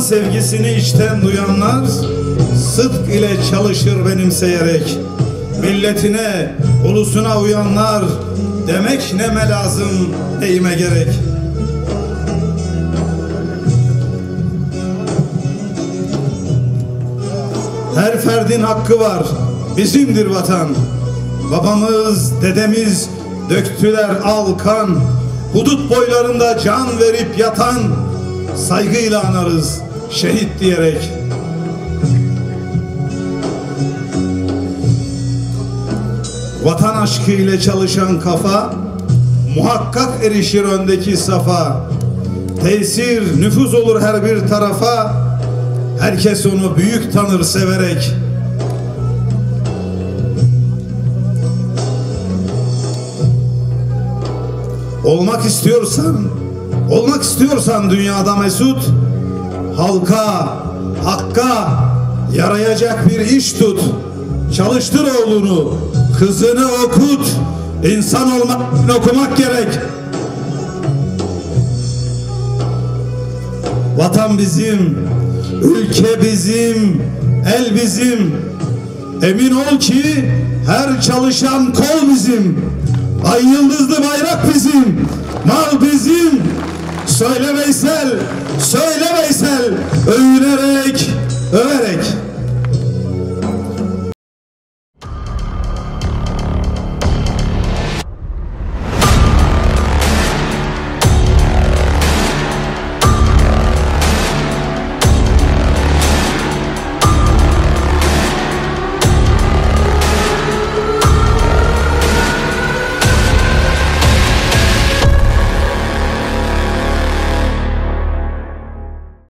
sevgisini içten duyanlar sıdk ile çalışır benimseyerek. Milletine, ulusuna uyanlar demek neme lazım deyime gerek. Her ferdin hakkı var, bizimdir vatan. Babamız, dedemiz döktüler al kan. Hudut boylarında can verip yatan saygıyla anarız şehit diyerek. Vatan aşkı ile çalışan kafa muhakkak erişir öndeki safa. Tesir, nüfuz olur her bir tarafa. Herkes onu büyük tanır severek. Olmak istiyorsan, olmak istiyorsan dünyada mesut, halka, hakka yarayacak bir iş tut. Çalıştır oğlunu, kızını okut. İnsan olmak okumak gerek. Vatan bizim, ülke bizim, el bizim. Emin ol ki her çalışan kol bizim. Ay yıldızlı bayrak bizim. Mal bizim. Söyle Veysel,